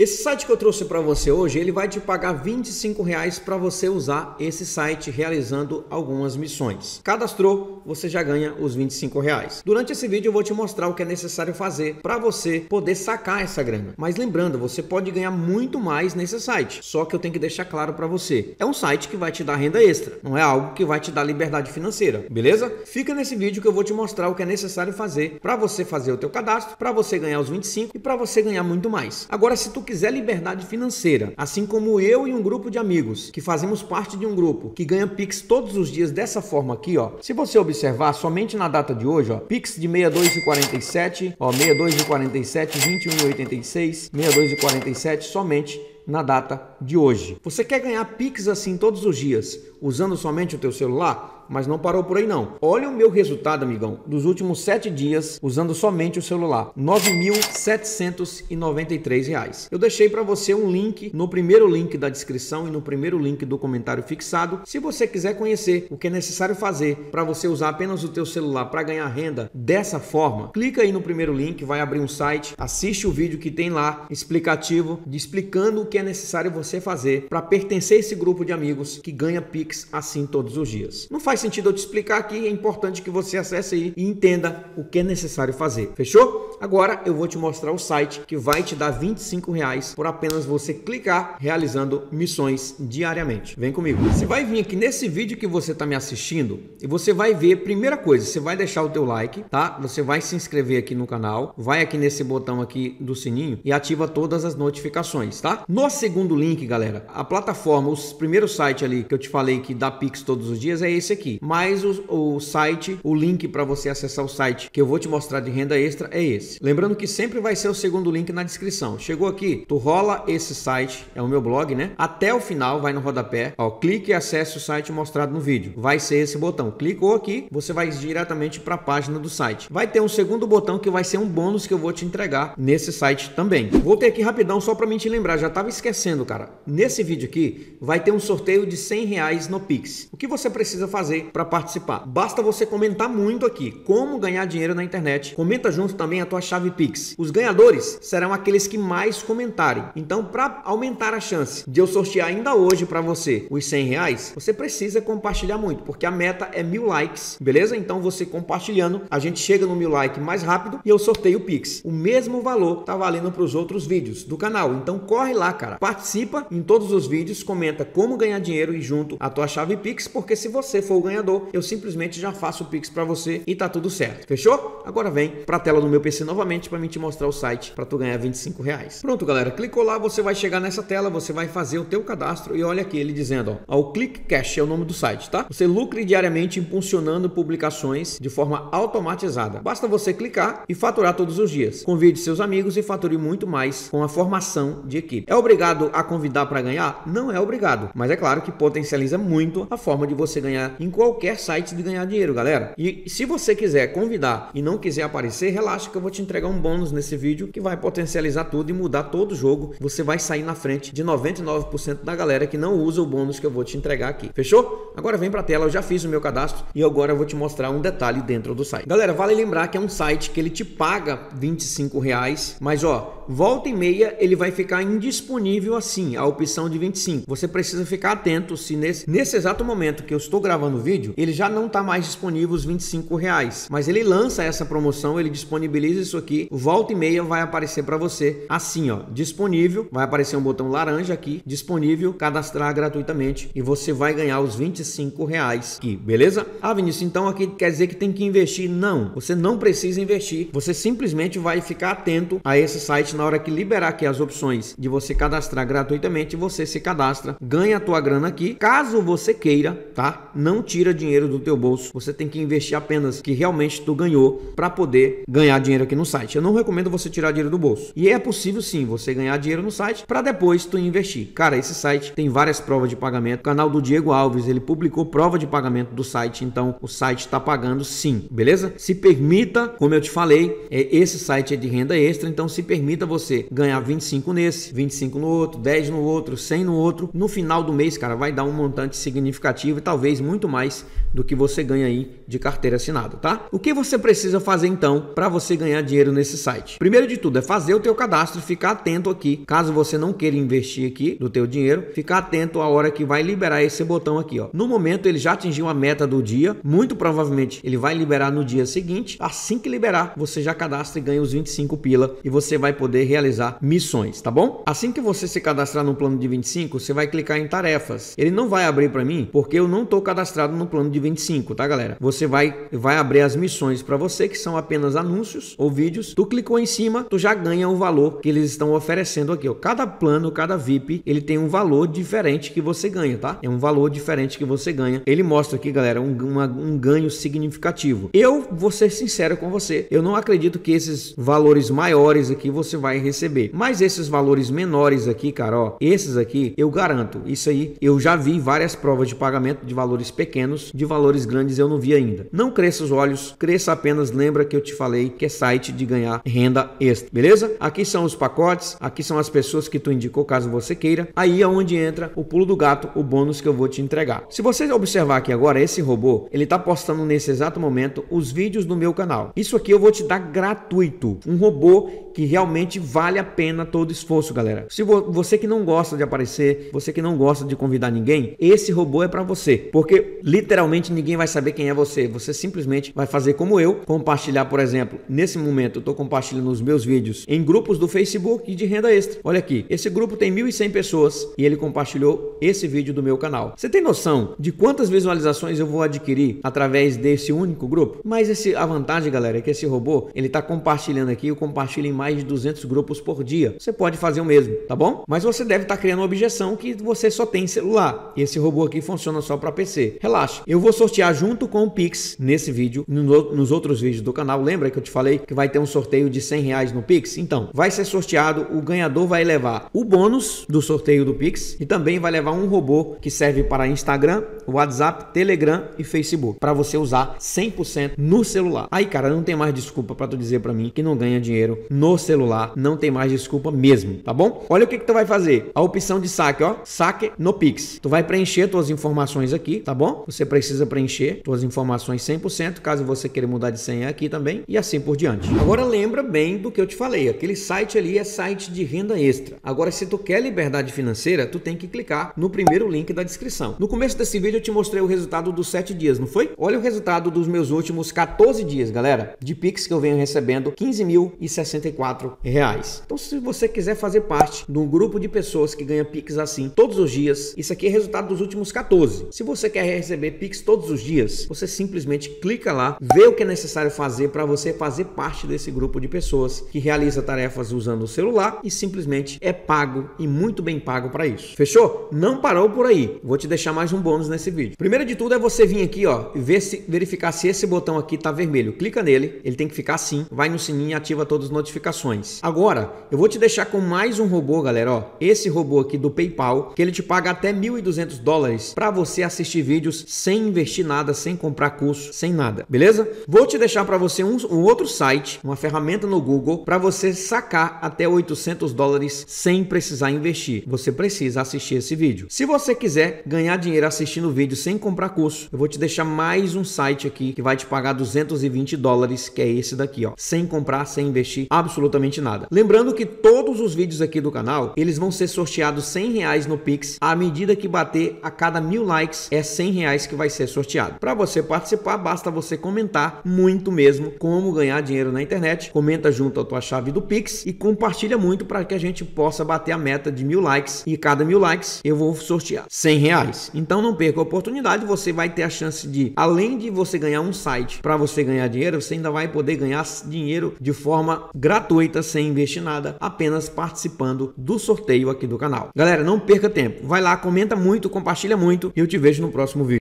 Esse site que eu trouxe para você hoje, ele vai te pagar 25 reais para você usar esse site realizando algumas missões. Cadastrou, você já ganha os 25 reais. Durante esse vídeo eu vou te mostrar o que é necessário fazer para você poder sacar essa grana. Mas lembrando, você pode ganhar muito mais nesse site. Só que eu tenho que deixar claro para você, é um site que vai te dar renda extra, não é algo que vai te dar liberdade financeira, beleza? Fica nesse vídeo que eu vou te mostrar o que é necessário fazer para você fazer o teu cadastro, para você ganhar os 25 e para você ganhar muito mais. Agora, se tu quiser liberdade financeira, assim como eu e um grupo de amigos que fazemos parte de um grupo que ganha Pix todos os dias dessa forma aqui, ó. Se você observar somente na data de hoje, ó, Pix de 62,47, ó, 62,47, 21,86, 62,47 somente na data de hoje. Você quer ganhar Pix assim todos os dias, usando somente o teu celular? Mas não parou por aí não. Olha o meu resultado, amigão, dos últimos sete dias usando somente o celular, R$ 9.793. Eu deixei para você um link no primeiro link da descrição e no primeiro link do comentário fixado. Se você quiser conhecer o que é necessário fazer para você usar apenas o teu celular para ganhar renda dessa forma, clica aí no primeiro link, vai abrir um site, assiste o vídeo que tem lá explicativo, de explicando o que é necessário você fazer para pertencer a esse grupo de amigos que ganha Pix assim todos os dias. Não faz sentido eu te explicar aqui, é importante que você acesse aí e entenda o que é necessário fazer. Fechou? Agora eu vou te mostrar o site que vai te dar 25 reais por apenas você clicar realizando missões diariamente. Vem comigo. Você vai vir aqui nesse vídeo que você está me assistindo e você vai ver, primeira coisa, você vai deixar o teu like, tá? Você vai se inscrever aqui no canal, vai aqui nesse botão aqui do sininho e ativa todas as notificações, tá? No segundo link, galera, a plataforma, o primeiro site ali que eu te falei que dá Pix todos os dias é esse aqui aqui. Mas o, o site, o link para você acessar o site que eu vou te mostrar de renda extra é esse. Lembrando que sempre vai ser o segundo link na descrição. Chegou aqui, tu rola esse site, é o meu blog, né? Até o final, vai no rodapé, ó, clique e acesse o site mostrado no vídeo. Vai ser esse botão. Clicou aqui, você vai diretamente para a página do site. Vai ter um segundo botão que vai ser um bônus que eu vou te entregar nesse site também. Voltei aqui rapidão só para me te lembrar, já estava esquecendo, cara. Nesse vídeo aqui vai ter um sorteio de 100 reais no Pix. O que você precisa fazer para participar. Basta você comentar muito aqui como ganhar dinheiro na internet. Comenta junto também a tua chave Pix. Os ganhadores serão aqueles que mais comentarem. Então, para aumentar a chance de eu sortear ainda hoje para você os 100 reais, você precisa compartilhar muito, porque a meta é mil likes, beleza? Então, você compartilhando, a gente chega no mil like mais rápido e eu sorteio o Pix. O mesmo valor tá valendo para os outros vídeos do canal. Então, corre lá, cara. Participa em todos os vídeos, comenta como ganhar dinheiro e junto a tua chave Pix, porque se você for o ganhador, eu simplesmente já faço o Pix para você e tá tudo certo. Fechou? Agora vem para a tela do meu PC novamente para mim te mostrar o site para tu ganhar 25 reais. Pronto, galera. Clicou lá, você vai chegar nessa tela, você vai fazer o teu cadastro e olha aqui ele dizendo, ó, o Click Cash é o nome do site, tá? Você lucre diariamente impulsionando publicações de forma automatizada. Basta você clicar e faturar todos os dias. Convide seus amigos e fature muito mais com a formação de equipe. É obrigado a convidar para ganhar? Não é obrigado, mas é claro que potencializa muito a forma de você ganhar em qualquer site de ganhar dinheiro, galera. E se você quiser convidar e não quiser aparecer, relaxa que eu vou te entregar um bônus nesse vídeo que vai potencializar tudo e mudar todo o jogo. Você vai sair na frente de 99% da galera que não usa o bônus que eu vou te entregar aqui. Fechou? Agora vem para a tela, eu já fiz o meu cadastro e agora eu vou te mostrar um detalhe dentro do site. Galera, vale lembrar que é um site que ele te paga 25 reais, mas ó, volta e meia ele vai ficar indisponível assim, a opção de 25. Você precisa ficar atento se nesse, nesse exato momento que eu estou gravando o vídeo, ele já não está mais disponível os 25 reais. Mas ele lança essa promoção, ele disponibiliza isso aqui, volta e meia vai aparecer para você assim, ó, disponível, vai aparecer um botão laranja aqui, disponível, cadastrar gratuitamente e você vai ganhar os 25 reais aqui, beleza? Ah, Vinícius, então aqui quer dizer que tem que investir? Não, você não precisa investir, você simplesmente vai ficar atento a esse site na hora que liberar aqui as opções de você cadastrar gratuitamente, você se cadastra, ganha a tua grana aqui, caso você queira, tá? Não tira dinheiro do teu bolso, você tem que investir apenas que realmente tu ganhou para poder ganhar dinheiro aqui no site. Eu não recomendo você tirar dinheiro do bolso. E é possível sim você ganhar dinheiro no site para depois tu investir. Cara, esse site tem várias provas de pagamento. O canal do Diego Alves, ele publicou prova de pagamento do site, então o site está pagando sim, beleza? Se permita, como eu te falei, é, esse site é de renda extra, então se permita você ganhar 25 nesse, 25 no outro, 10 no outro, 100 no outro. No final do mês, cara, vai dar um montante significativo e talvez muito mais do que você ganha aí de carteira assinada, tá? O que você precisa fazer então para você ganhar dinheiro nesse site? Primeiro de tudo é fazer o teu cadastro ficar atento aqui, caso você não queira investir aqui do teu dinheiro, ficar atento a hora que vai liberar esse botão aqui, ó. No momento ele já atingiu a meta do dia, muito provavelmente ele vai liberar no dia seguinte. Assim que liberar, você já cadastra e ganha os 25 pila e você vai poder realizar missões, tá bom? Assim que você se cadastrar no plano de 25, você vai clicar em tarefas. Ele não vai abrir para mim porque eu não tô cadastrado no plano de 25, tá, galera? Você vai vai abrir as missões para você que são apenas anúncios ou vídeos. Tu clicou em cima, tu já ganha o valor que eles estão oferecendo aqui, ó. Cada plano, cada VIP, ele tem um valor diferente que você ganha, tá? É um valor diferente que você ganha. Ele mostra aqui, galera, um, uma, um ganho significativo. Eu vou ser sincero com você, eu não acredito que esses valores maiores aqui você vai receber, mas esses valores menores aqui, cara, ó, esses aqui eu garanto. Isso aí eu já vi várias provas de pagamento de valores pequenos, de valores grandes eu não vi ainda. Não cresça os olhos, cresça apenas, lembra que eu te falei que é site de ganhar renda extra, beleza? Aqui são os pacotes, aqui são as pessoas que tu indicou caso você queira. Aí é onde entra o pulo do gato, o bônus que eu vou te entregar. Se você observar aqui agora, esse robô, ele tá postando nesse exato momento os vídeos do meu canal. Isso aqui eu vou te dar gratuito. Um robô que realmente vale a pena todo esforço, galera. Se vo você que não gosta de aparecer, você que não gosta de convidar ninguém, esse robô é para você, porque literalmente ninguém vai saber quem é você. Você simplesmente vai fazer como eu, compartilhar, por exemplo, nesse momento eu tô compartilhando os meus vídeos em grupos do Facebook de renda extra. Olha aqui, esse grupo tem 1.100 pessoas e ele compartilhou esse vídeo do meu canal. Você tem noção de quantas visualizações eu vou adquirir através desse único grupo? Mas esse, a vantagem, galera, é que esse robô, ele tá compartilhando aqui, eu compartilho em mais de 200 grupos por dia. Você pode fazer o mesmo, tá bom? Mas você deve estar tá criando uma objeção que você só tem celular. E esse robô aqui funciona só para PC. Relaxa. Eu vou sortear junto com o Pix nesse vídeo, nos outros vídeos do canal. Lembra que eu te falei que vai ter um sorteio de 100 reais no Pix? Então, vai ser sorteado. O ganhador vai levar o bônus do sorteio do Pix e também vai levar um robô que serve para Instagram, WhatsApp, Telegram e Facebook para você usar 100% no celular. Aí, cara, não tem mais desculpa para tu dizer para mim que não ganha dinheiro no celular. Não tem mais desculpa mesmo, tá bom? Olha o que que tu vai fazer. A opção de saque, ó, saque no Pix. Tu vai preencher tuas informações aqui, tá bom? Você precisa preencher tuas informações 100%, caso você queira mudar de senha aqui também e assim por diante. Agora lembra bem do que eu te falei, aquele site ali é site de renda extra. Agora se tu quer liberdade financeira, tu tem que clicar no primeiro link da descrição. No começo desse vídeo eu te mostrei o resultado dos 7 dias, não foi? Olha o resultado dos meus últimos 14 dias, galera, de Pix que eu venho recebendo, 15.064 reais. Então se você quiser fazer parte de um grupo de pessoas que ganha Pix assim todos os dias, isso aqui é resultado dos últimos 14. Se você quer receber Pix todos os dias, você simplesmente clica lá, vê o que é necessário fazer para você fazer parte desse grupo de pessoas que realiza tarefas usando o celular e simplesmente é pago e muito bem pago para isso. Fechou? Não parou por aí. Vou te deixar mais um bônus nesse vídeo. Primeiro de tudo é você vir aqui, ó, e ver se, verificar se esse botão aqui tá vermelho. Clica nele, ele tem que ficar assim, vai no sininho e ativa todas as notificações. Agora, eu vou te deixar com mais um robô, galera, ó. Esse robô aqui do PayPal, que ele te paga até 1.200 dólares para você assistir vídeos sem investir nada, sem comprar curso, sem nada, beleza? Vou te deixar para você um, um, outro site, uma ferramenta no Google para você sacar até 800 dólares sem precisar investir. Você precisa assistir esse vídeo. Se você quiser ganhar dinheiro assistindo vídeo sem comprar curso, eu vou te deixar mais um site aqui que vai te pagar 220 dólares, que é esse daqui, ó, sem comprar, sem investir absolutamente nada. Lembrando que todos os vídeos aqui do canal, eles vão ser sorteados 100 reais no Pix. À medida que bater a cada mil likes, é 100 reais que vai ser sorteado. Para você participar, basta você comentar muito mesmo como ganhar dinheiro na internet. Comenta junto a tua chave do Pix e compartilha muito para que a gente possa bater a meta de mil likes. E cada mil likes eu vou sortear 100 reais. Então não perca a oportunidade, você vai ter a chance de, além de você ganhar um site para você ganhar dinheiro, você ainda vai poder ganhar dinheiro de forma gratuita sem investir nada, apenas participando do sorteio aqui do canal. Galera, não perca tempo. Vai lá, comenta muito, compartilha muito e eu te vejo no próximo vídeo.